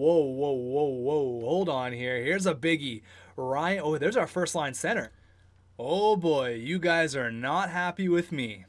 Whoa, whoa, whoa, whoa. Hold on here. Here's a biggie. Ryan. Oh, there's our first line center. Oh boy, you guys are not happy with me.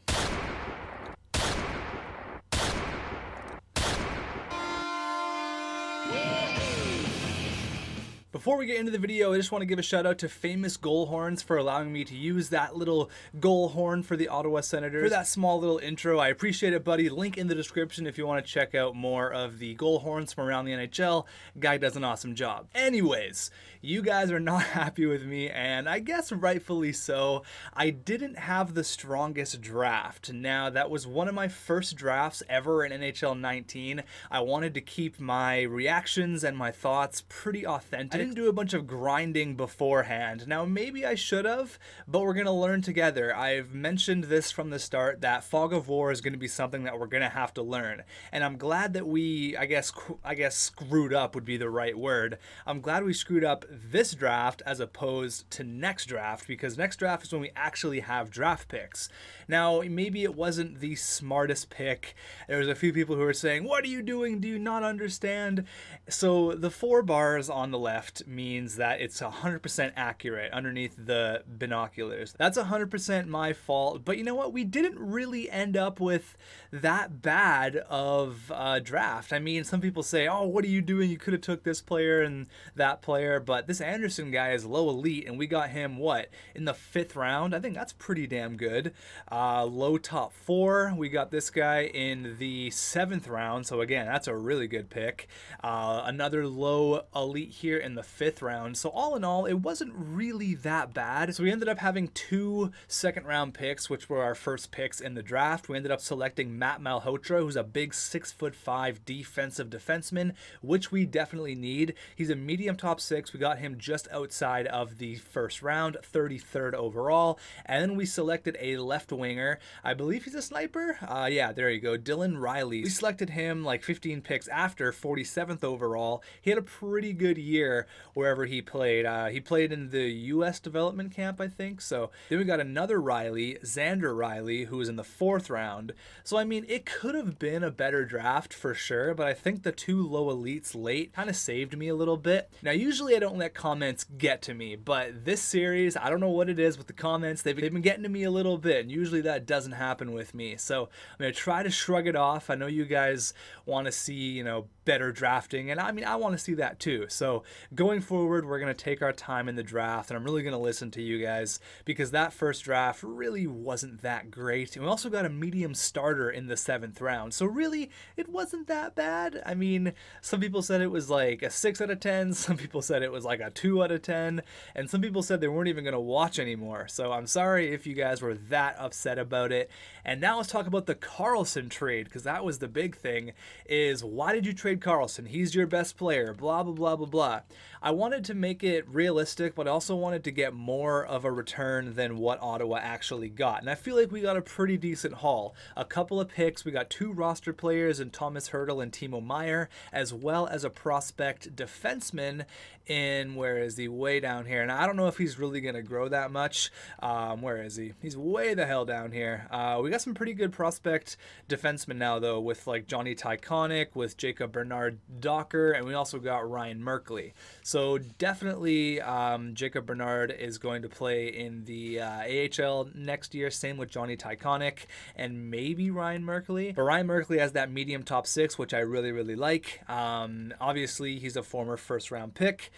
Before we get into the video, I just want to give a shout out to Famous Goal Horns for allowing me to use that little goal horn for the Ottawa Senators. For that small little intro, I appreciate it, buddy. Link in the description if you want to check out more of the goal horns from around the NHL. Guy does an awesome job. Anyways, you guys are not happy with me, and I guess rightfully so. I didn't have the strongest draft. Now, that was one of my first drafts ever in NHL 19. I wanted to keep my reactions and my thoughts pretty authentic I didn't do a bunch of grinding beforehand. Now, maybe I should have, but we're going to learn together. I've mentioned this from the start that Fog of War is going to be something that we're going to have to learn. And I'm glad that we, I guess, I guess screwed up would be the right word. I'm glad we screwed up this draft as opposed to next draft because next draft is when we actually have draft picks. Now, maybe it wasn't the smartest pick. There was a few people who were saying, "What are you doing? Do you not understand?" So, the four bars on the left means that it's 100% accurate underneath the binoculars. That's 100% my fault, but you know what? We didn't really end up with that bad of a draft. I mean, some people say, "Oh, what are you doing? You could have took this player and that player," but this Anderson guy is low elite, and we got him what in the fifth round. I think that's pretty damn good. Uh, low top four. We got this guy in the seventh round, so again, that's a really good pick. Uh, another low elite here in the fifth round. So all in all, it wasn't really that bad. So we ended up having two second round picks, which were our first picks in the draft. We ended up selecting Matt Malhotra, who's a big six foot five defensive defenseman, which we definitely need. He's a medium top six. We got him just outside of the first round, 33rd overall. And then we selected a left winger. I believe he's a sniper. Uh, yeah, there you go. Dylan Riley. We selected him like 15 picks after 47th overall. He had a pretty good year wherever he played. Uh, he played in the U.S. development camp, I think. So then we got another Riley, Xander Riley, who was in the fourth round. So I mean, it could have been a better draft for sure, but I think the two low elites late kind of saved me a little bit. Now, usually I don't let comments get to me, but this series, I don't know what it is with the comments. They've, they've been getting to me a little bit, and usually that doesn't happen with me. So I'm going to try to shrug it off. I know you guys want to see, you know, better drafting, and I mean, I want to see that too. So going forward, we're going to take our time in the draft, and I'm really going to listen to you guys because that first draft really wasn't that great. And we also got a medium starter in the seventh round, so really, it wasn't that bad. I mean, some people said it was like a 6 out of 10, some people said it was like a 2 out of 10, and some people said they weren't even going to watch anymore. So I'm sorry if you guys were that upset about it. And now let's talk about the Karlsson trade because that was the big thing is why did you trade Karlsson? He's your best player, blah blah blah blah blah. I wanted to make it realistic, but I also wanted to get more of a return than what Ottawa actually got. And I feel like we got a pretty decent haul. A couple of picks, we got two roster players in Thomas Hertl and Timo Meier, as well as a prospect defenseman in, where is he? Way down here. And I don't know if he's really going to grow that much. Um, where is he? He's way the hell down here. Uh, we got some pretty good prospect defensemen now, though, with like Johnny Tychonick, with Jacob Bernard Docker, and we also got Ryan Merkley. So definitely um, Jacob Bernard is going to play in the uh, AHL next year. Same with Johnny Tychonick and maybe Ryan Merkley. But Ryan Merkley has that medium top six, which I really, really like. Um, obviously, he's a former first round pick.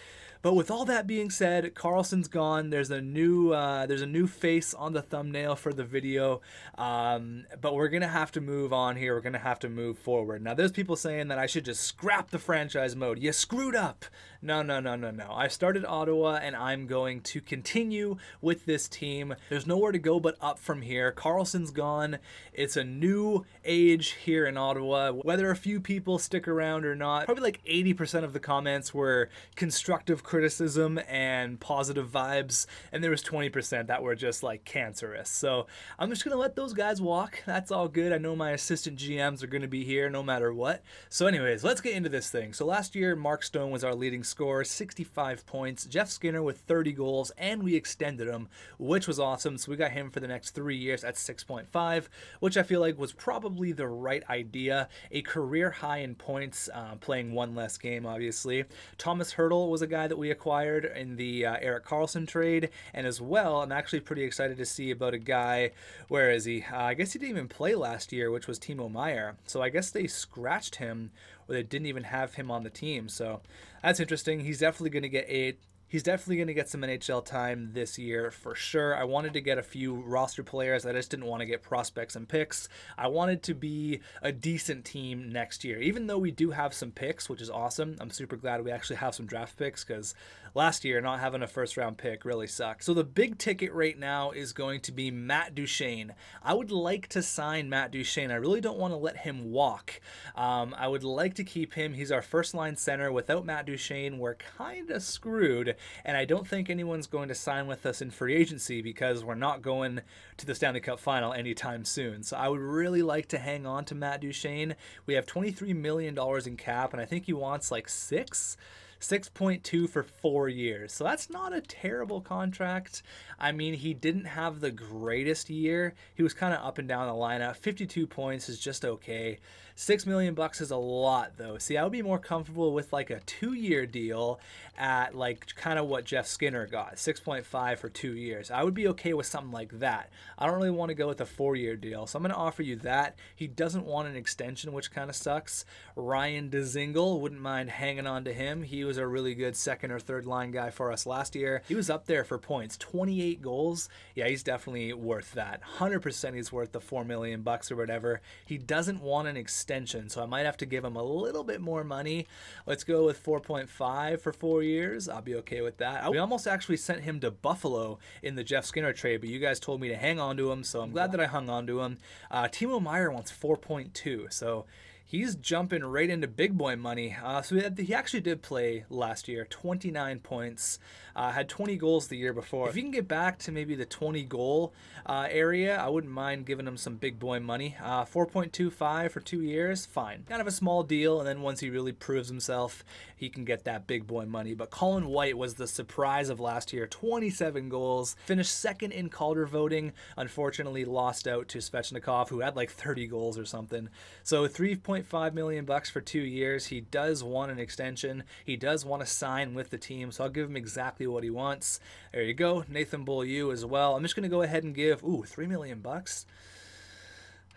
But with all that being said, Karlsson's gone. There's a new uh, there's a new face on the thumbnail for the video. Um, but we're gonna have to move on here. We're gonna have to move forward. Now there's people saying that I should just scrap the franchise mode. You screwed up. No, no, no, no, no. I started Ottawa and I'm going to continue with this team. There's nowhere to go but up from here. Karlsson's gone. It's a new age here in Ottawa. Whether a few people stick around or not, probably like 80% of the comments were constructive criticism and positive vibes, and there was 20% that were just like cancerous. So I'm just gonna let those guys walk. That's all good. I know my assistant GMs are gonna be here no matter what. So, anyways, let's get into this thing. So last year, Mark Stone was our leading scorer, 65 points. Jeff Skinner with 30 goals, and we extended him, which was awesome. So we got him for the next three years at 6.5, which I feel like was probably the right idea. A career high in points, uh, playing one less game, obviously. Thomas Hertl was a guy that we acquired in the uh, Erik Karlsson trade, and as well, I'm actually pretty excited to see about a guy. Where is he? Uh, I guess he didn't even play last year, which was Timo Meier. So I guess they scratched him, or they didn't even have him on the team. So that's interesting. He's definitely going to get eight he's definitely going to get some NHL time this year for sure. I wanted to get a few roster players. I just didn't want to get prospects and picks. I wanted to be a decent team next year. Even though we do have some picks, which is awesome. I'm super glad we actually have some draft picks because last year not having a first round pick really sucked. So the big ticket right now is going to be Matt Duchene. I would like to sign Matt Duchene. I really don't want to let him walk. Um, I would like to keep him. He's our first line center. Without Matt Duchene, we're kind of screwed and I don't think anyone's going to sign with us in free agency because we're not going to the Stanley Cup final anytime soon. So I would really like to hang on to Matt Duchene. We have $23 million in cap, and I think he wants like six. 6.2 for four years. So that's not a terrible contract. I mean, he didn't have the greatest year. He was kind of up and down the lineup. 52 points is just okay. Six million bucks is a lot though. See, I would be more comfortable with like a two-year deal at like kind of what Jeff Skinner got, 6.5 for two years. I would be okay with something like that. I don't really want to go with a four-year deal, so I'm going to offer you that. He doesn't want an extension, which kind of sucks. Ryan Dzingel, wouldn't mind hanging on to him. He was a really good second or third line guy for us last year. He was up there for points, 28 goals. Yeah, he's definitely worth that. 100% he's worth the 4 million bucks or whatever. He doesn't want an extension so I might have to give him a little bit more money. Let's go with 4.5 for four years. I'll be okay with that. We almost actually sent him to Buffalo in the Jeff Skinner trade, but you guys told me to hang on to him, so I'm glad that I hung on to him. Uh, Timo Meier wants 4.2, so he's jumping right into big boy money. Uh, so he, he, actually did play last year, 29 points, uh, had 20 goals the year before. If you can get back to maybe the 20 goal uh, area, I wouldn't mind giving him some big boy money. Uh, 4.25 for two years, fine. Kind of a small deal, and then once he really proves himself, he can get that big boy money. But Colin White was the surprise of last year, 27 goals, finished second in Calder voting. Unfortunately, lost out to Svechnikov, who had like 30 goals or something. So 3.5 million bucks for two years. He does want an extension. He does want to sign with the team, so I'll give him exactly what he wants. There you go, Nathan Beaulieu as well. I'm just gonna go ahead and give ooh three million bucks.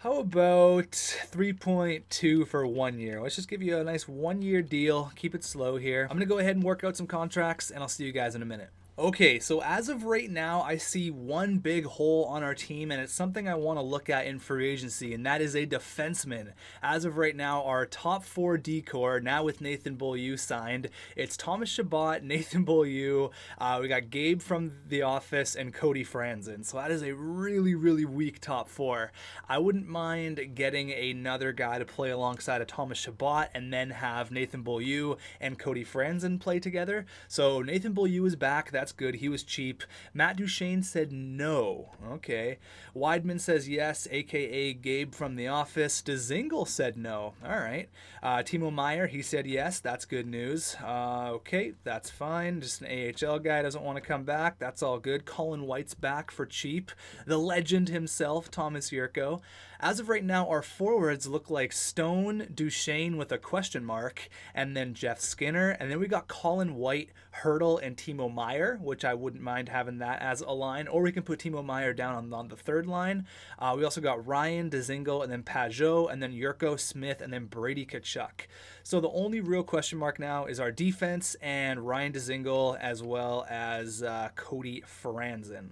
How about 3.2 for one year? Let's just give you a nice one year deal. Keep it slow here. I'm going to go ahead and work out some contracts, and I'll see you guys in a minute. Okay, so as of right now, I see one big hole on our team, and it's something I want to look at in free agency, and that is a defenseman. As of right now, our top four decor, now with Nathan Beaulieu signed, it's Thomas Chabot, Nathan Beaulieu, uh, we got Gabe from The Office, and Cody Franzen. So that is a really, really weak top four. I wouldn't mind getting another guy to play alongside of Thomas Chabot, and then have Nathan Beaulieu and Cody Franzen play together. So Nathan Beaulieu is back. That's that's good. He was cheap. Matt Duchene said no. Okay. Wideman says yes, aka Gabe from The Office. Dzingel said no. All right. Uh, Timo Meier, he said yes. That's good news. Uh, okay, that's fine. Just an AHL guy doesn't want to come back. That's all good. Colin White's back for cheap. The legend himself, Thomas Jurco. As of right now, our forwards look like Stone, Duchene with a question mark, and then Jeff Skinner. And then we got Colin White, Hertl, and Timo Which I wouldn't mind having that as a line. Or we can put Timo Meier down on, on the third line. Uh, we also got Ryan, Dzingel, and then Pageau, and then Jurco, Smith, and then Brady Tkachuk. So the only real question mark now is our defense and Ryan Dzingel as well as uh, Cody Franzen.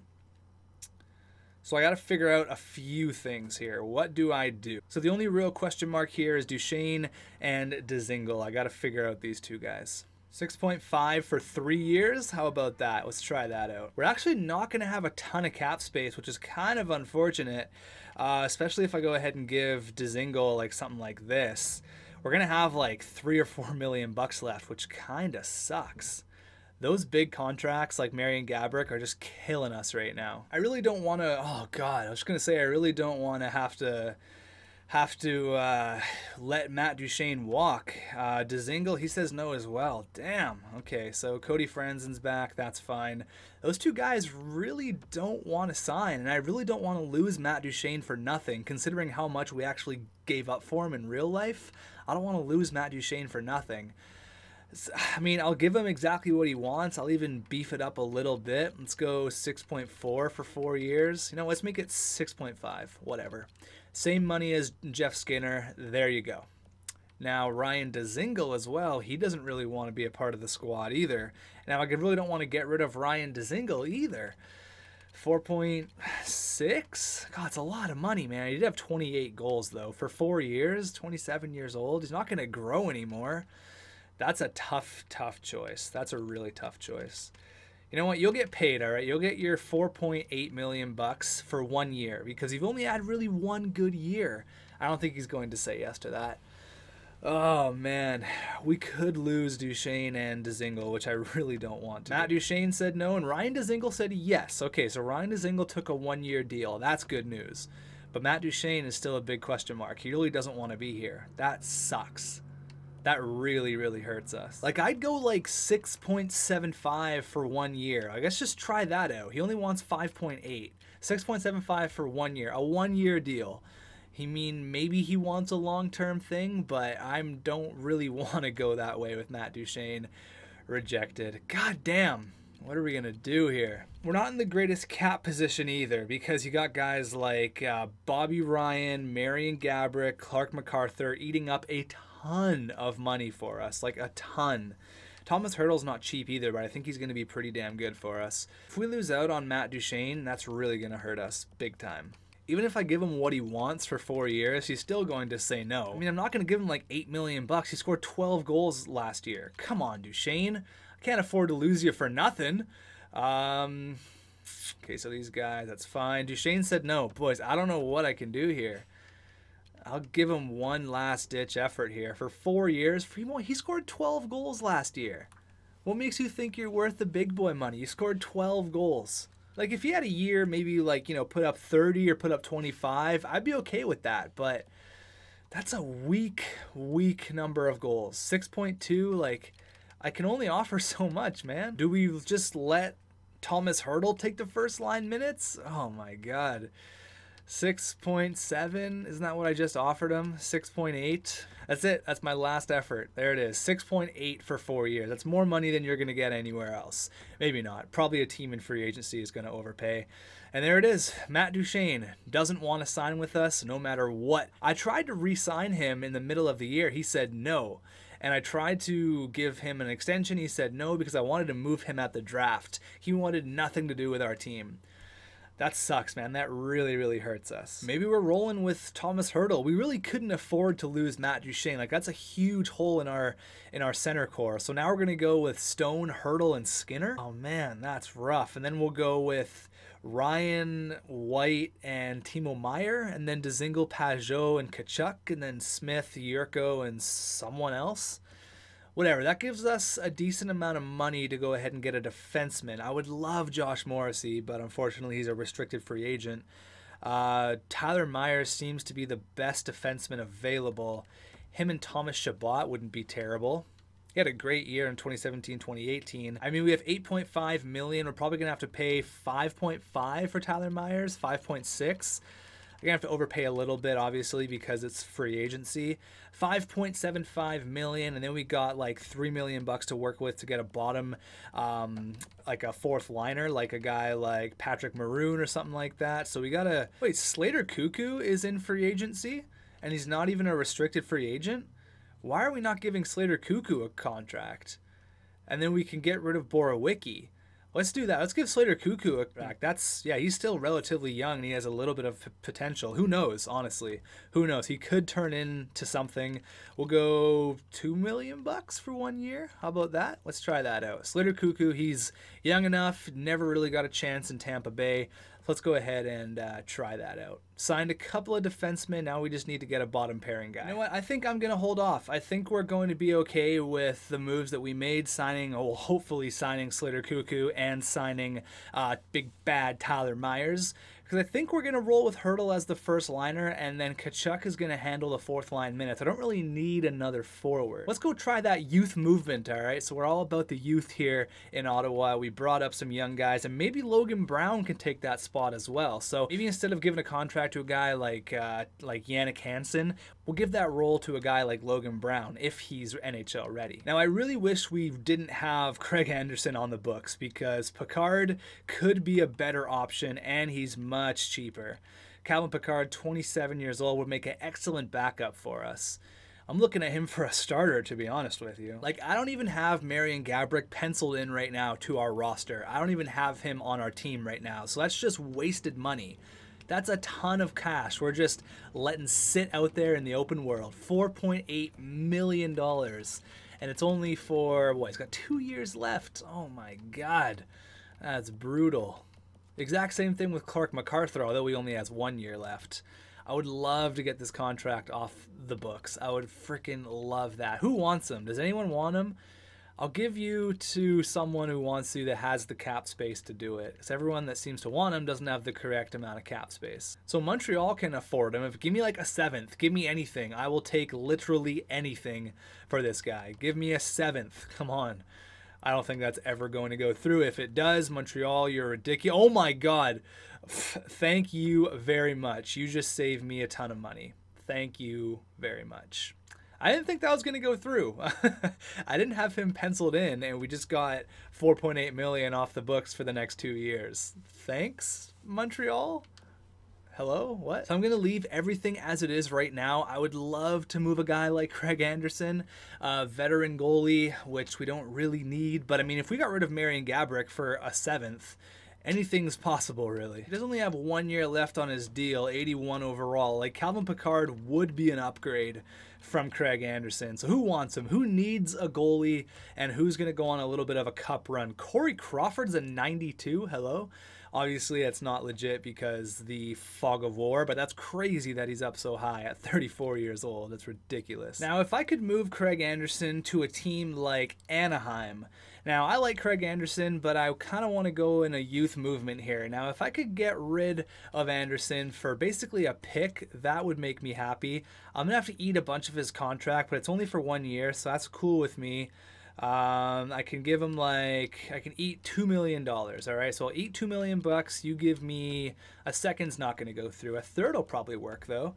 So I got to figure out a few things here. What do I do? So the only real question mark here is Duchene and Dzingel. I got to figure out these two guys. 6.5 for three years. How about that? Let's try that out. We're actually not going to have a ton of cap space, which is kind of unfortunate, uh, especially if I go ahead and give Dzingel like something like this. We're going to have like three or four million bucks left, which kind of sucks those big contracts like Marian Gaborik are just killing us right now. I really don't want to. Oh God, I was just gonna say I really don't want to have to have to uh, let Matt Duchene walk. Uh, Dzingel, he says no as well. Damn. Okay, so Cody Franzen's back. That's fine. Those two guys really don't want to sign, and I really don't want to lose Matt Duchene for nothing, considering how much we actually gave up for him in real life. I don't want to lose Matt Duchene for nothing. I mean, I'll give him exactly what he wants. I'll even beef it up a little bit. Let's go 6.4 for four years. You know, let's make it 6.5. Whatever. Same money as Jeff Skinner. There you go. Now, Ryan Dzingel as well, he doesn't really want to be a part of the squad either. Now, I really don't want to get rid of Ryan Dzingel either. 4.6? God, it's a lot of money, man. He did have 28 goals, though. For four years, 27 years old. He's not going to grow anymore. That's a tough, tough choice. That's a really tough choice you know what? You'll get paid, all right. You'll get your 4.8 million bucks for one year because you've only had really one good year. I don't think he's going to say yes to that. Oh man, we could lose Duchene and Dzingel, which I really don't want to. Matt Duchene said no, and Ryan Dzingel said yes. Okay, so Ryan Dzingel took a one-year deal. That's good news. But Matt Duchene is still a big question mark. He really doesn't want to be here. That sucks that really really hurts us. Like i'd go like 6.75 for one year. I guess just try that out. He only wants 5.8 6.75 for one year. A one year deal. He mean maybe he wants a long-term thing but i don't really want to go that way with matt duchene. Rejected. God damn. What are we going to do here? We're not in the greatest cap position either because you got guys like uh, Bobby Ryan, Marian Gaborik, Clarke MacArthur eating up a ton of money for us, like a ton. Thomas Hertl's not cheap either, but I think he's going to be pretty damn good for us. If we lose out on Matt Duchene, that's really going to hurt us big time. Even if I give him what he wants for four years, he's still going to say no. I mean, I'm not going to give him like eight million bucks. He scored 12 goals last year. Come on, Duchene. I can't afford to lose you for nothing. Um, okay, so these guys, that's fine. Duchene said no. Boys, I don't know what I can do here. I'll give him one last ditch effort here. For four years, Fremont, he scored 12 goals last year. What makes you think you're worth the big boy money? You scored 12 goals. Like if he had a year, maybe like, you know, put up 30 or put up 25, I'd be okay with that. But that's a weak, weak number of goals. 6.2, like, I can only offer so much, man. Do we just let Thomas Hertl take the first line minutes? Oh my God. 6.7 isn't that what i just offered him? 6.8 that's it. That's my last effort. There it is. 6.8 for four years. That's more money than you're going to get anywhere else. Maybe not. Probably a team in free agency is going to overpay. And there it is. Matt duchene doesn't want to sign with us no matter what. I tried to re-sign him in the middle of the year. He said no. And I tried to give him an extension. He said no because I wanted to move him at the draft. He wanted nothing to do with our team. That sucks, man. That really, really hurts us. Maybe we're rolling with Thomas Hertl. We really couldn't afford to lose Matt Duchene. Like that's a huge hole in our in our center core. So now we're gonna go with Stone, Hertl, and Skinner. Oh man, that's rough. And then we'll go with Ryan White and Timo Meier, and then Dzingel, Pageau, and Tkachuk, and then Smith, Jurco, and someone else whatever. That gives us a decent amount of money to go ahead and get a defenseman. I would love Josh Morrissey, but unfortunately he's a restricted free agent. Uh, Tyler Myers seems to be the best defenseman available. Him and Thomas Chabot wouldn't be terrible. He had a great year in 2017, 2018. I mean, we have 8.5 million. We're probably gonna have to pay 5.5 for Tyler Myers, 5.6. You're gonna have to overpay a little bit, obviously, because it's free agency. 5.75 million, and then we got like three million bucks to work with to get a bottom, um, like a fourth liner, like a guy like Patrick Maroon or something like that. So we gotta wait. Slater Koekkoek is in free agency, and he's not even a restricted free agent. Why are we not giving Slater Koekkoek a contract? And then we can get rid of Borowiecki. Let's do that. Let's give Slater Koekkoek a hmm. crack. That's yeah, he's still relatively young and he has a little bit of potential. Who knows? Honestly, who knows? He could turn into something. We'll go two million bucks for one year. How about that? Let's try that out. Slater Koekkoek. He's young enough. Never really got a chance in Tampa Bay. Let's go ahead and uh, try that out. Signed a couple of defensemen. Now we just need to get a bottom pairing guy. You know what? I think I'm going to hold off. I think we're going to be okay with the moves that we made, signing, or hopefully signing Slater Koekkoek and signing uh, big bad Tyler Myers because I think we're going to roll with Hertl as the first liner, and then Tkachuk is going to handle the fourth line minutes. I don't really need another forward. Let's go try that youth movement, all right? So we're all about the youth here in Ottawa. We brought up some young guys, and maybe Logan Brown can take that spot as well. So maybe instead of giving a contract to a guy like uh, like Jannik Hansen, we'll give that role to a guy like Logan Brown if he's NHL ready. Now, I really wish we didn't have Craig Anderson on the books because Pickard could be a better option, and he's much cheaper. Calvin Pickard, 27 years old, would make an excellent backup for us. I'm looking at him for a starter, to be honest with you. Like, I don't even have Marian Gaborik penciled in right now to our roster. I don't even have him on our team right now. So that's just wasted money. That's a ton of cash we're just letting sit out there in the open world. $4.8 million. And it's only for, what, it's got two years left. Oh my God. That's brutal. Exact same thing with Clarke MacArthur, although he only has one year left. I would love to get this contract off the books. I would freaking love that. Who wants him? Does anyone want him? I'll give you to someone who wants to that has the cap space to do it. Because everyone that seems to want him doesn't have the correct amount of cap space. So Montreal can afford him. If give me like a seventh, give me anything. I will take literally anything for this guy. Give me a seventh. Come on. I don't think that's ever going to go through. If it does, Montreal, you're ridiculous. Oh my God. Thank you very much. You just saved me a ton of money. Thank you very much. I didn't think that was going to go through. I didn't have him penciled in, and we just got 4.8 million off the books for the next two years. Thanks, Montreal. Hello what? So i'm going to leave everything as it is right now. I would love to move a guy like craig anderson a veteran goalie which we don't really need but i mean if we got rid of marian gaborik for a seventh anything's possible really. He does only have one year left on his deal 81 overall. Like calvin pickard would be an upgrade from Craig Anderson. So who wants him? Who needs a goalie? And who's going to go on a little bit of a cup run? Corey Crawford's a 92. Hello. Obviously, it's not legit because the fog of war, but that's crazy that he's up so high at 34 years old. That's ridiculous. Now, if I could move Craig Anderson to a team like Anaheim, now I like Craig Anderson, but I kind of want to go in a youth movement here. Now, if I could get rid of Anderson for basically a pick, that would make me happy. I'm gonna have to eat a bunch of his contract, but it's only for one year, so that's cool with me. Um, I can give him like I can eat two million dollars. All right, so I'll eat two million bucks. You give me a second's not going to go through. A third will probably work though.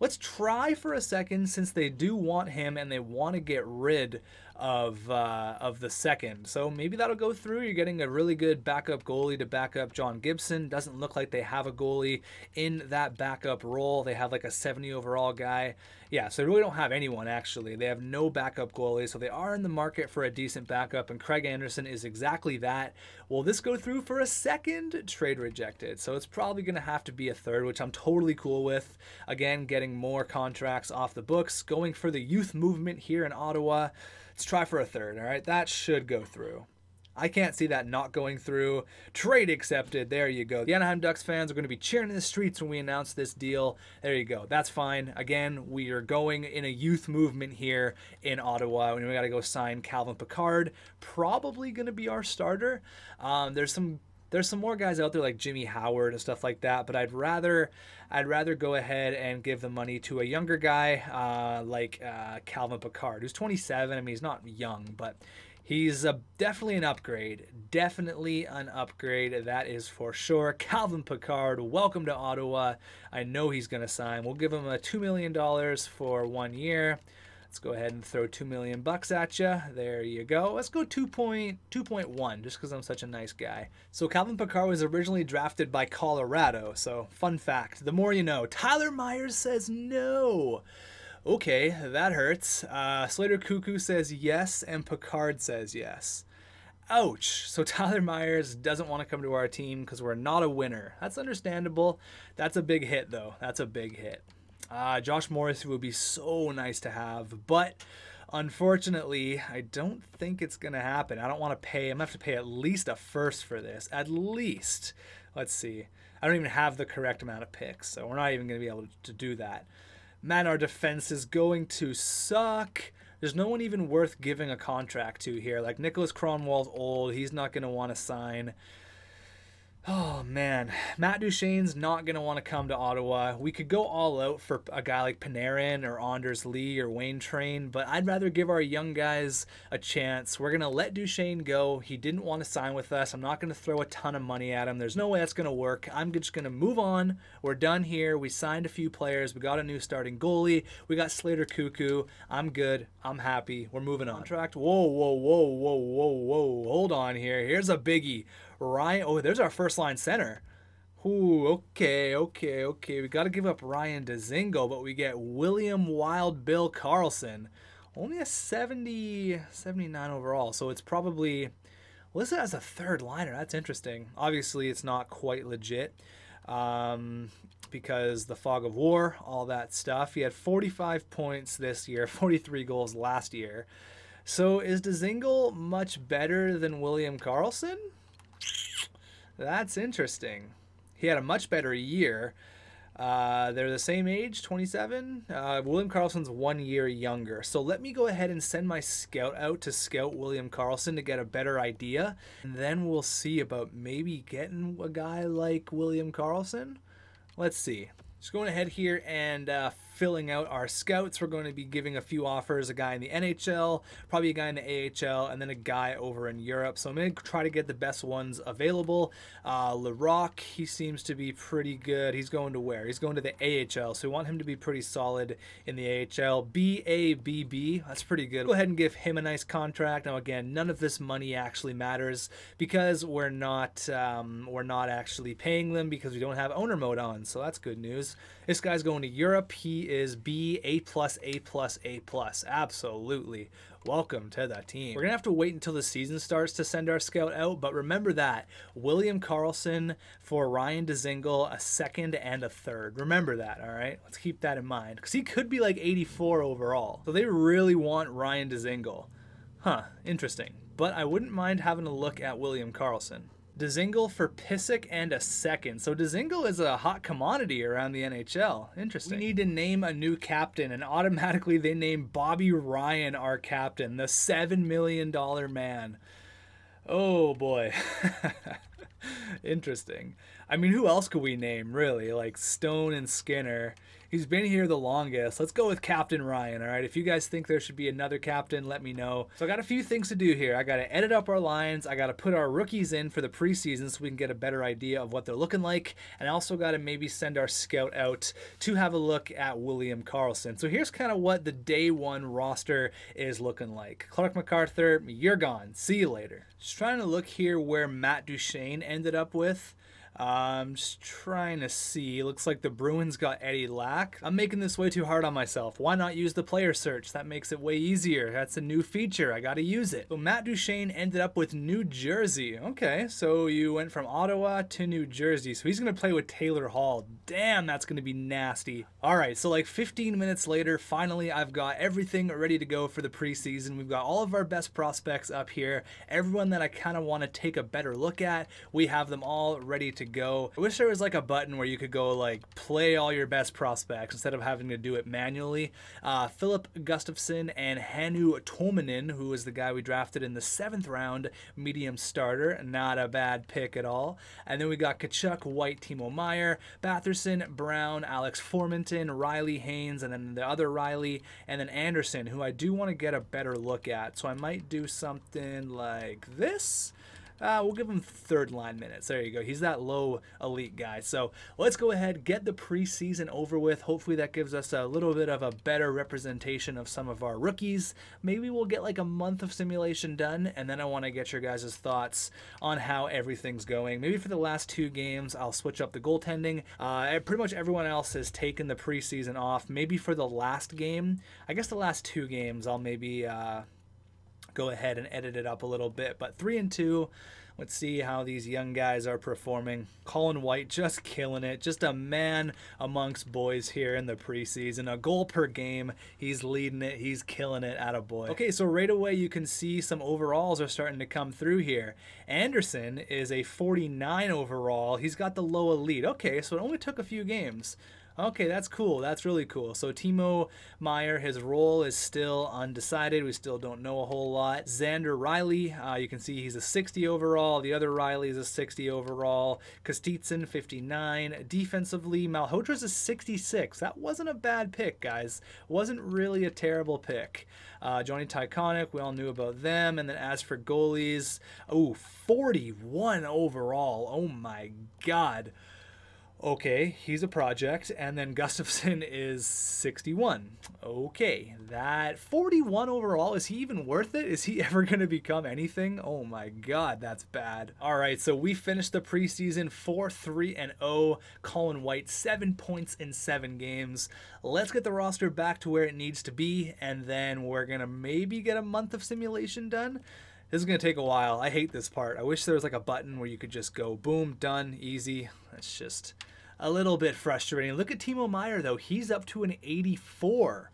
Let's try for a second since they do want him and they want to get rid of uh, of the second. So maybe that'll go through. You're getting a really good backup goalie to back up John Gibson. Doesn't look like they have a goalie in that backup role. They have like a 70 overall guy. Yeah, so they really don't have anyone actually. They have no backup goalie, so they are in the market for a decent backup, and Craig Anderson is exactly that. Will this go through for a second? Trade rejected. So it's probably going to have to be a third, which I'm totally cool with. Again, getting more contracts off the books, going for the youth movement here in Ottawa. Let's try for a third, all right? That should go through. I can't see that not going through. Trade accepted. There you go. The Anaheim Ducks fans are going to be cheering in the streets when we announce this deal. There you go. That's fine. Again, we are going in a youth movement here in Ottawa, we got to go sign Calvin Pickard. Probably going to be our starter. Um, there's some there's some more guys out there like Jimmy Howard and stuff like that, but I'd rather I'd rather go ahead and give the money to a younger guy uh, like uh, Calvin Pickard, who's 27. I mean, he's not young, but he's a, definitely an upgrade. Definitely an upgrade, that is for sure. Calvin Pickard, welcome to Ottawa. I know he's going to sign. We'll give him a $2 million for one year. Let's go ahead and throw two million bucks at you. There you go. Let's go 2.2.1 just because I'm such a nice guy. So Calvin Pickard was originally drafted by Colorado. So fun fact, the more you know. Tyler Myers says no. Okay, that hurts. Uh, Slater Koekkoek says yes, and Pickard says yes. Ouch. So Tyler Myers doesn't want to come to our team because we're not a winner. That's understandable. That's a big hit, though. That's a big hit. Uh, Josh Morris would be so nice to have, but Unfortunately, I don't think it's going to happen. I don't want to pay. I'm going to have to pay at least a first for this. At least. Let's see. I don't even have the correct amount of picks, so we're not even going to be able to do that. Man, our defense is going to suck. There's no one even worth giving a contract to here. Like Niklas Kronwall's old. He's not going to want to sign. Oh man, Matt Duchene's not gonna want to come to Ottawa. We could go all out for a guy like Panarin or Anders Lee or Wayne Train, but I'd rather give our young guys a chance. We're gonna let Duchene go. He didn't want to sign with us. I'm not gonna throw a ton of money at him. There's no way that's gonna work. I'm just gonna move on. We're done here. We signed a few players. We got a new starting goalie. We got Slater Koekkoek. I'm good. I'm happy. We're moving on. Contract. Whoa, whoa, whoa, whoa, whoa, whoa. Hold on here. Here's a biggie. Ryan. Oh, there's our first line center. Ooh, okay, okay, okay. We got to give up Ryan Dzingel, but we get William Wild Bill Karlsson. Only a 70, 79 overall, so it's probably listed as a third liner. That's interesting. Obviously, it's not quite legit um, because the fog of war, all that stuff. He had 45 points this year, 43 goals last year. So is Dzingel much better than William Karlsson? That's interesting. He had a much better year. Uh, they're the same age, 27. Uh, William Karlsson's one year younger. So let me go ahead and send my scout out to scout William Karlsson to get a better idea. And then we'll see about maybe getting a guy like William Karlsson. Let's see. Just going ahead here and uh, filling out our scouts. We're going to be giving a few offers a guy in the NHL, probably a guy in the AHL, and then a guy over in Europe. So I'm going to try to get the best ones available. Uh, Larocque, he seems to be pretty good. He's going to where? He's going to the AHL. So we want him to be pretty solid in the AHL. BABB, that's pretty good. Go ahead and give him a nice contract. Now, again, none of this money actually matters because we're not um, we're not actually paying them because we don't have owner mode on. So that's good news. This guy's going to Europe. He is B, A plus, A plus, A plus. Absolutely. Welcome to that team. We're to have to wait until the season starts to send our scout out, but remember that. William Karlsson for Ryan Dzingel, a second and a third. Remember that, all right? Let's keep that in mind because he could be like 84 overall. So they really want Ryan Dzingel. Huh, interesting. But I wouldn't mind having a look at William Karlsson. Dzingel for Pysyk and a second. So Dzingel is a hot commodity around the NHL. Interesting. We need to name a new captain, and automatically they name Bobby Ryan our captain, the $7 million man. Oh boy. Interesting. I mean, who else could we name, really? Like Stone and Skinner. He's been here the longest. Let's go with Captain Ryan, all right? If you guys think there should be another captain, let me know. So I got a few things to do here. I got to edit up our lines. I got to put our rookies in for the preseason so we can get a better idea of what they're looking like. And I also got to maybe send our scout out to have a look at William Karlsson. So here's kind of what the day one roster is looking like. Clarke MacArthur, you're gone. See you later. Just trying to look here where Matt Duchene ended up with. I'm just trying to see. Looks like the Bruins got Eddie Lack. I'm making this way too hard on myself. Why not use the player search? That makes it way easier. That's a new feature. I gotta use it. So Matt Duchene ended up with New Jersey. Okay, so you went from Ottawa to New Jersey. So he's gonna play with Taylor Hall. Damn, that's gonna be nasty. All right, so like 15 minutes later, finally I've got everything ready to go for the preseason. We've got all of our best prospects up here. Everyone that I kind of want to take a better look at, we have them all ready to go. I wish there was like a button where you could go like play all your best prospects instead of having to do it manually. Uh, Filip Gustavsson and Hanu Tuominen, who was the guy we drafted in the seventh round, medium starter, not a bad pick at all. And then we got Tkachuk, White, Timo Meier, Batherson, Brown, Alex Formenton, Riley Haynes, and then the other Riley, and then Anderson, who I do want to get a better look at. So I might do something like this. Uh, we'll give him third line minutes. There you go. He's that low elite guy. So let's go ahead, get the preseason over with. Hopefully that gives us a little bit of a better representation of some of our rookies. Maybe we'll get like a month of simulation done, and then I want to get your guys' thoughts on how everything's going. Maybe for the last two games, I'll switch up the goaltending. Uh, pretty much everyone else has taken the preseason off. Maybe for the last game, I guess the last two games, I'll maybe. Uh, go ahead and edit it up a little bit. But three and two, Let's see how these young guys are performing. Colin White just killing it. Just a man amongst boys here in the preseason. A goal per game. He's leading it. He's killing it at a boy. Okay, so right away you can see some overalls are starting to come through here. Anderson is a 49 overall. He's got the low elite. Okay, so it only took a few games. Okay, that's cool. That's really cool. So Timo Meier, his role is still undecided. We still don't know a whole lot. Xander Riley, uh, you can see he's a 60 overall. The other Riley is a 60 overall. Kostitsyn, 59. Defensively, Malhotra's a 66. That wasn't a bad pick, guys. Wasn't really a terrible pick. Uh, Johnny Tychonick, we all knew about them. And then as for goalies, oh, 41 overall. Oh my God okay, he's a project, and then Gustavsson is 61. Okay, that 41 overall, is he even worth it? Is he ever going to become anything? Oh my god, that's bad. All right, so we finished the preseason 4 3 and 0. Colin White, 7 points in 7 games. Let's get the roster back to where it needs to be, and then we're going to maybe get a month of simulation done. This is going to take a while. I hate this part. I wish there was like a button where you could just go boom, done, easy. That's just a little bit frustrating. Look at Timo Meier though. He's up to an 84.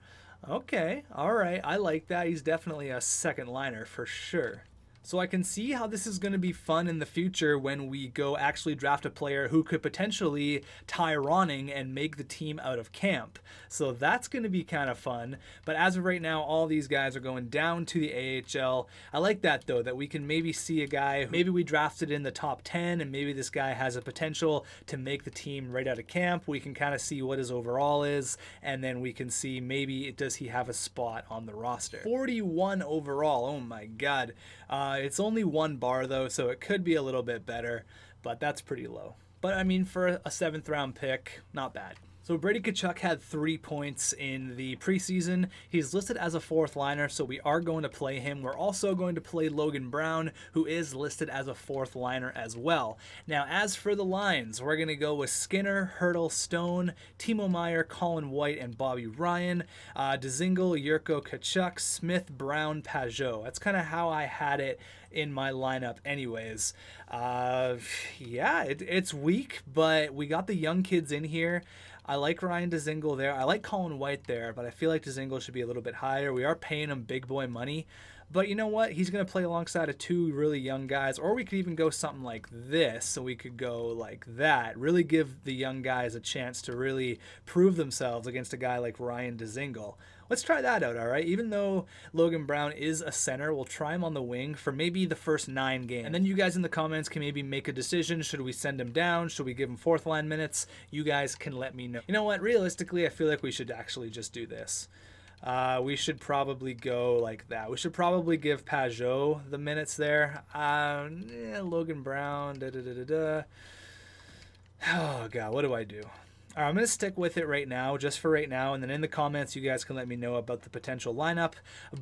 Okay, all right. I like that. He's definitely a second liner for sure. So I can see how this is going to be fun in the future when we go actually draft a player who could potentially tie Ronning and make the team out of camp. So that's going to be kind of fun. But as of right now, all these guys are going down to the AHL. I like that though, that we can maybe see a guy, maybe we drafted in the top 10 and maybe this guy has a potential to make the team right out of camp. We can kind of see what his overall is and then we can see maybe does he have a spot on the roster. 41 overall. Oh my God. Uh, Uh, it's only one bar though, so it could be a little bit better, but that's pretty low. But I mean, for a seventh round pick, not bad. So Brady Tkachuk had three points in the preseason. He's listed as a fourth liner, so we are going to play him. We're also going to play Logan Brown, who is listed as a fourth liner as well. Now, as for the lines, we're going to go with Skinner, Hertl, Stone, Timo Meier, Colin White, and Bobby Ryan, uh, Dzingel, Jurco, Tkachuk, Smith, Brown, Pageau. That's kind of how I had it in my lineup anyways. Uh, yeah, it, it's weak, but we got the young kids in here. I like Ryan Dzingel there. I like Colin White there, but I feel like Dzingel should be a little bit higher. We are paying him big boy money. But you know what? He's going to play alongside of two really young guys, or we could even go something like this. So we could go like that. Really give the young guys a chance to really prove themselves against a guy like Ryan Dzingel. Let's try that out, all right? Even though Logan Brown is a center, we'll try him on the wing for maybe the first nine games. And then you guys in the comments can maybe make a decision. Should we send him down? Should we give him fourth line minutes? You guys can let me know. You know what? Realistically, I feel like we should actually just do this. Uh, we should probably go like that. We should probably give Pageau the minutes there. Yeah, Logan Brown, da da da da da. Oh, God, what do I do? Right, I'm going to stick with it right now, just for right now, and then in the comments, you guys can let me know about the potential lineup.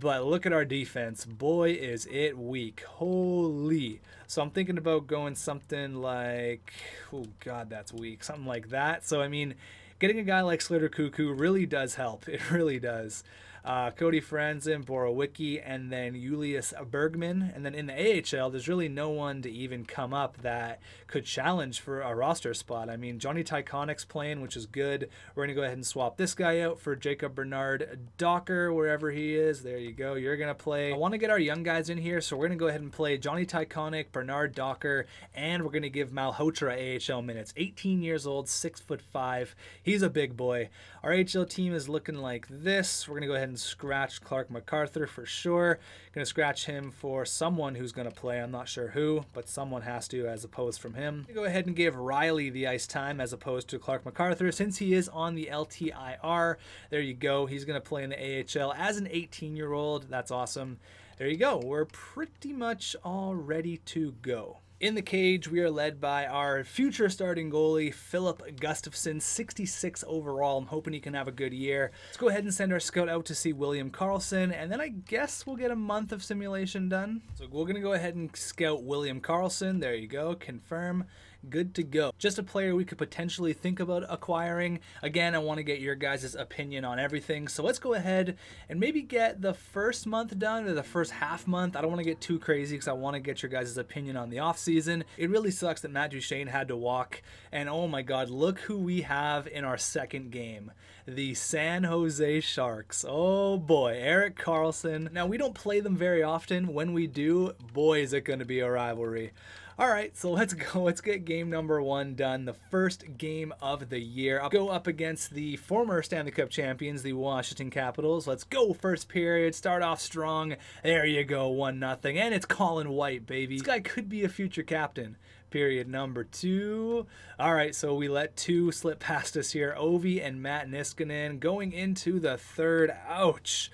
But look at our defense. Boy, is it weak. Holy. So I'm thinking about going something like, oh, God, that's weak. Something like that. So, I mean, getting a guy like Slater Koekkoek really does help. It really does uh, Cody Franzen, Borowiecki, and then Julius Bergman. And then in the AHL, there's really no one to even come up that could challenge for a roster spot. I mean, Johnny Tychonick's playing, which is good. We're going to go ahead and swap this guy out for Jacob Bernard Docker, wherever he is. There you go. You're going to play. I want to get our young guys in here, so we're going to go ahead and play Johnny Tychonick, Bernard Docker, and we're going to give Malhotra AHL minutes. 18 years old, 6 foot 5. He's a big boy. Our AHL team is looking like this. We're going to go ahead and scratch Clarke MacArthur for sure. Going to scratch him for someone who's going to play. I'm not sure who, but someone has to as opposed from him. Go ahead and give Riley the ice time as opposed to Clarke MacArthur since he is on the LTIR. There you go. He's going to play in the AHL as an 18 year old. That's awesome. There you go. We're pretty much all ready to go. In the cage, we are led by our future starting goalie, Filip Gustavsson, 66 overall. I'm hoping he can have a good year. Let's go ahead and send our scout out to see William Karlsson, and then I guess we'll get a month of simulation done. So we're going to go ahead and scout William Karlsson. There you go. Confirm good to go. Just a player we could potentially think about acquiring. Again, I want to get your guys' opinion on everything. So let's go ahead and maybe get the first month done or the first half month. I don't want to get too crazy because I want to get your guys' opinion on the offseason. It really sucks that Matt Duchene had to walk. And oh my God, look who we have in our second game. The San Jose Sharks. Oh boy, Erik Karlsson. Now, we don't play them very often. When we do, boy, is it going to be a rivalry. All right, so let's go. Let's get game number one done. The first game of the year. I'll go up against the former Stanley Cup champions, the Washington Capitals. Let's go first period. Start off strong. There you go, one nothing, and it's Colin White, baby. This guy could be a future captain period number two. All right, so we let two slip past us here. Ovi and Matt Niskanen going into the third. Ouch.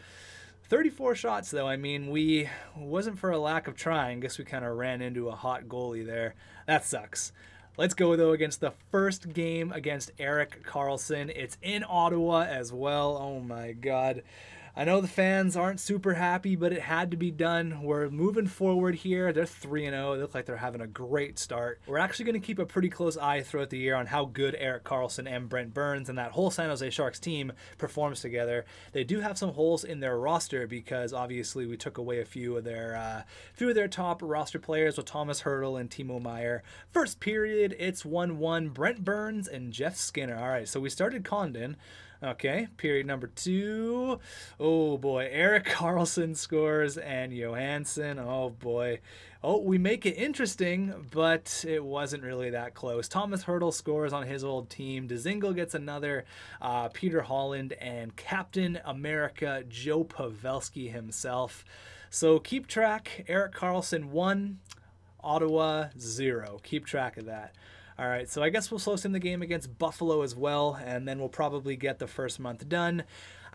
34 shots though. I mean, we wasn't for a lack of trying. Guess we kind of ran into a hot goalie there. That sucks. Let's go though against the first game against Erik Karlsson. It's in Ottawa as well. Oh my god. I know the fans aren't super happy, but it had to be done. We're moving forward here. They're 3 0. They look like they're having a great start. We're actually going to keep a pretty close eye throughout the year on how good Erik Karlsson and Brent Burns and that whole San Jose Sharks team performs together. They do have some holes in their roster because obviously we took away a few of their uh, few of their top roster players with Thomas Hertl and Timo Meier. First period, it's 1 1. Brent Burns and Jeff Skinner. All right, so we started Condon. Okay, period number two. Oh boy, Erik Karlsson scores and Johansson. Oh boy. Oh, we make it interesting, but it wasn't really that close. Thomas Hertl scores on his old team. Dzingel gets another. Uh, Peter Holland and Captain America Joe Pavelski himself. So keep track. Erik Karlsson one, Ottawa zero. Keep track of that. All right, so I guess we'll slow sim the game against Buffalo as well, and then we'll probably get the first month done.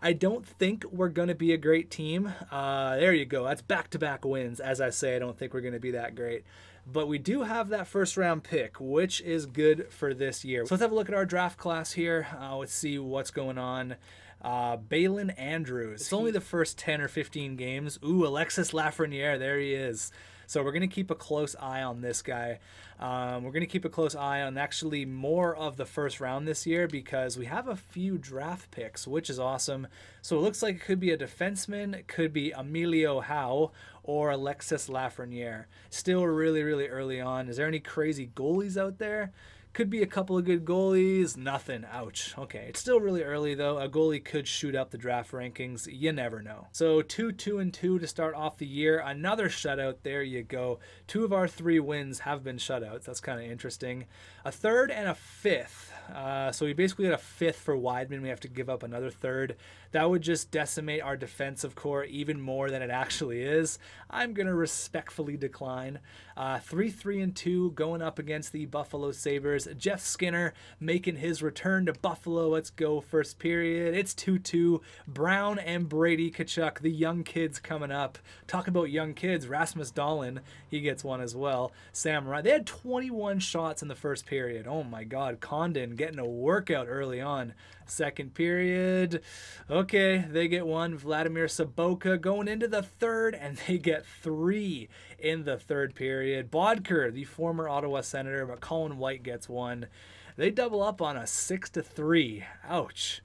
I don't think we're going to be a great team. Uh, there you go. That's back to back wins. As I say, I don't think we're going to be that great. But we do have that first round pick, which is good for this year. So let's have a look at our draft class here. Uh, let's see what's going on. Uh, Baylan Andrews. It's only the first 10 or 15 games. Ooh, Alexis Lafreniere. There he is. So we're going to keep a close eye on this guy. Um, we're going to keep a close eye on actually more of the first round this year because we have a few draft picks, which is awesome. So it looks like it could be a defenseman, it could be Emilio Howe or Alexis Lafreniere. Still really, really early on. Is there any crazy goalies out there? Could be a couple of good goalies. Nothing. Ouch. Okay. It's still really early though. A goalie could shoot up the draft rankings. You never know. So two, two, and two to start off the year. Another shutout. There you go. Two of our three wins have been shutouts. That's kind of interesting. A third and a fifth. Uh, so we basically had a fifth for Wideman. We have to give up another third. That would just decimate our defensive core even more than it actually is. I'm going to respectfully decline. Uh, 3 3 and 2 going up against the Buffalo Sabres. Jeff Skinner making his return to Buffalo. Let's go first period. It's 2 2. Brown and Brady Tkachuk, the young kids coming up. Talk about young kids. Rasmus Dahlin, he gets one as well. Sam Ryan. They had 21 shots in the first period. Oh my God. Condon getting a workout early on. Second period. Okay, they get one. Vladimir Sobotka going into the third, and they get three in the third period. Boedker, the former Ottawa Senator, but Colin White gets one. They double up on a six to three. Ouch.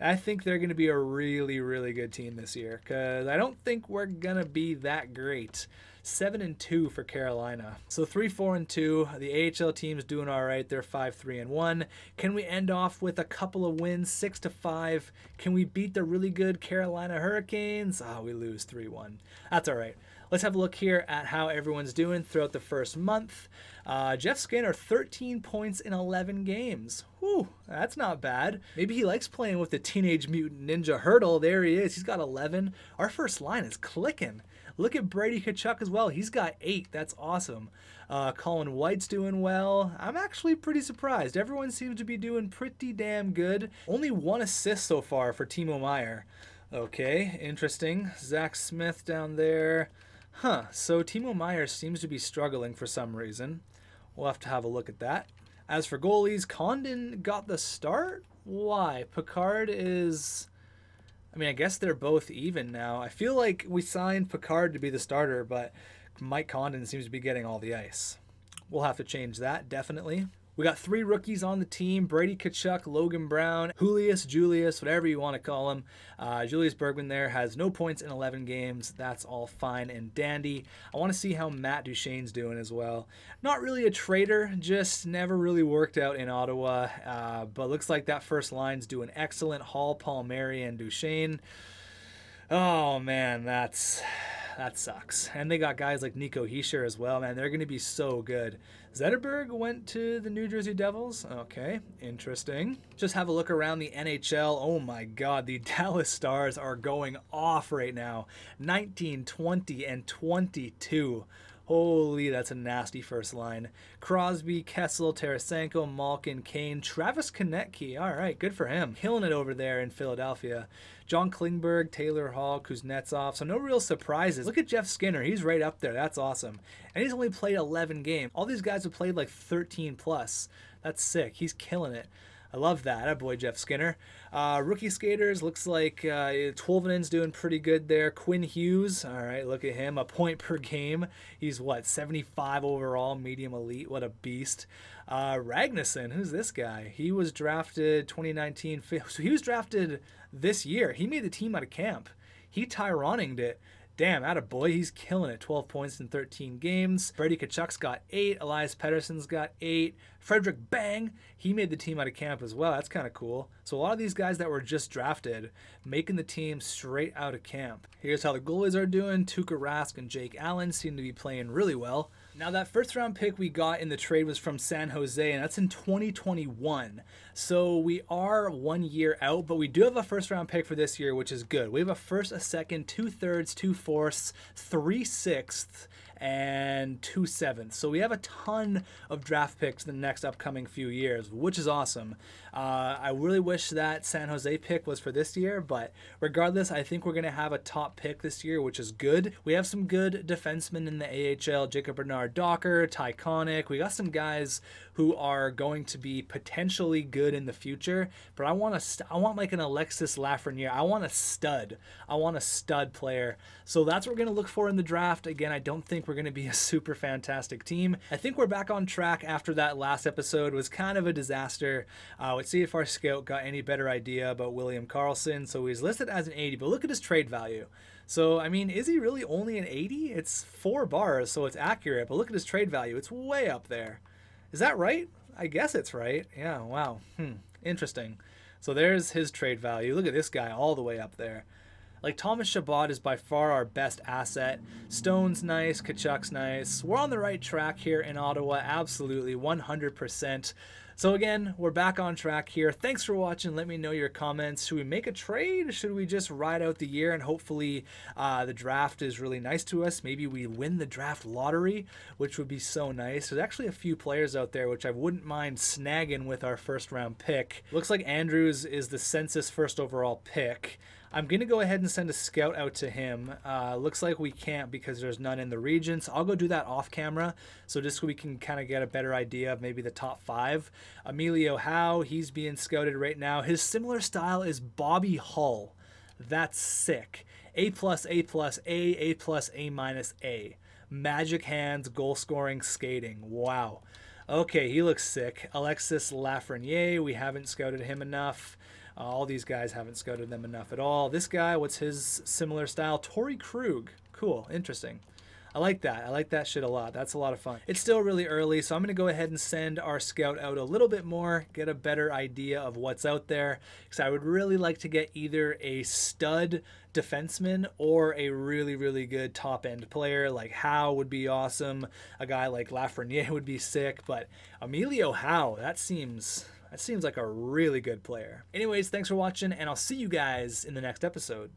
I think they're going to be a really, really good team this year because I don't think we're going to be that great. 7 and 2 for Carolina. So 3 4 and 2. The AHL team's doing all right. They're 5 3 and 1. Can we end off with a couple of wins 6 to 5? Can we beat the really good Carolina Hurricanes? Ah, oh, we lose 3 1. That's all right. Let's have a look here at how everyone's doing throughout the first month. Uh, Jeff Skinner, 13 points in 11 games. Whew, that's not bad. Maybe he likes playing with the Teenage Mutant Ninja Hertl. There he is. He's got 11. Our first line is clicking. Look at Brady Tkachuk as well. He's got eight. That's awesome. Uh, Colin White's doing well. I'm actually pretty surprised. Everyone seems to be doing pretty damn good. Only one assist so far for Timo Meier. Okay, interesting. Zach Smith down there. Huh, so Timo Meier seems to be struggling for some reason. We'll have to have a look at that. As for goalies, Condon got the start? Why? Pickard is. I mean, I guess they're both even now. I feel like we signed Pickard to be the starter, but Mike Condon seems to be getting all the ice. We'll have to change that, definitely. We got three rookies on the team Brady Tkachuk, Logan Brown, Julius, Julius, whatever you want to call him. Uh, Julius Bergman there has no points in 11 games. That's all fine and dandy. I want to see how Matt Duchene's doing as well. Not really a traitor, just never really worked out in Ottawa. Uh, but looks like that first line's doing excellent. Hall, Palmieri, and Duchene. Oh man, that's that sucks. And they got guys like Nico Hischier as well, man. They're going to be so good. Zetterberg went to the New Jersey Devils. Okay, interesting. Just have a look around the NHL. Oh my God, the Dallas Stars are going off right now. 19, 20, and 22. Holy, that's a nasty first line. Crosby, Kessel, Tarasenko, Malkin, Kane, Travis Konecny. All right, good for him. Killing it over there in Philadelphia. John Klingberg, Taylor Hall, Kuznetsov. So no real surprises. Look at Jeff Skinner. He's right up there. That's awesome. And he's only played 11 games. All these guys have played like 13 plus. That's sick. He's killing it. I love that. Boy Jeff Skinner. Uh, rookie skaters looks like uh, Tolvanen's doing pretty good there. Quinn Hughes, all right, look at him, a point per game. He's what 75 overall, medium elite. What a beast. Uh, who's this guy? He was drafted 2019. So he was drafted this year. He made the team out of camp. He Tyronninged it damn, out of boy, he's killing it. 12 points in 13 games. Brady Tkachuk's got eight. Elias Pettersson's got eight. Frederick Bang, he made the team out of camp as well. That's kind of cool. So a lot of these guys that were just drafted making the team straight out of camp. Here's how the goalies are doing. Tuukka Rask and Jake Allen seem to be playing really well. Now, that first round pick we got in the trade was from San Jose, and that's in 2021. So we are one year out, but we do have a first round pick for this year, which is good. We have a first, a second, two thirds, two fourths, three sixths, and two sevenths. So we have a ton of draft picks in the next upcoming few years, which is awesome. Uh, I really wish that San Jose pick was for this year, but regardless, I think we're going to have a top pick this year, which is good. We have some good defensemen in the AHL Jacob Bernard Docker, Tychonick. We got some guys who are going to be potentially good in the future, but I want a st- I want like an Alexis Lafreniere. I want a stud. I want a stud player. So that's what we're going to look for in the draft. Again, I don't think we're going to be a super fantastic team. I think we're back on track after that last episode was kind of a disaster. Uh, let's see if our scout got any better idea about William Carlson. So he's listed as an 80, but look at his trade value. So, I mean, is he really only an 80? It's four bars, so it's accurate, but look at his trade value. It's way up there. Is that right? I guess it's right. Yeah, wow. Hmm. Interesting. So there's his trade value. Look at this guy all the way up there. Like Thomas Chabot is by far our best asset. Stone's nice, Tkachuk's nice. We're on the right track here in Ottawa, absolutely, 100%. So again, we're back on track here. Thanks for watching. Let me know your comments. Should we make a trade? Should we just ride out the year and hopefully uh, the draft is really nice to us? Maybe we win the draft lottery, which would be so nice. There's actually a few players out there which I wouldn't mind snagging with our first round pick. Looks like Andrews is the census first overall pick. I'm going to go ahead and send a scout out to him. Uh, looks like we can't because there's none in the region. So I'll go do that off camera. So just so we can kind of get a better idea of maybe the top five. Emilio Howe, he's being scouted right now. His similar style is Bobby Hull. That's sick. A plus, A plus, A, A plus, A minus, A. Magic hands, goal scoring, skating. Wow. Okay, he looks sick. Alexis Lafreniere, we haven't scouted him enough. Uh, all these guys haven't scouted them enough at all. This guy, what's his similar style? Torey Krug. Cool, interesting. I like that. I like that shit a lot. That's a lot of fun. It's still really early, so I'm going to go ahead and send our scout out a little bit more, get a better idea of what's out there. Because I would really like to get either a stud defenseman or a really, really good top end player. Like Howe would be awesome. A guy like Lafreniere would be sick. But Emilio Howe, that seems that seems like a really good player. Anyways, thanks for watching, and I'll see you guys in the next episode.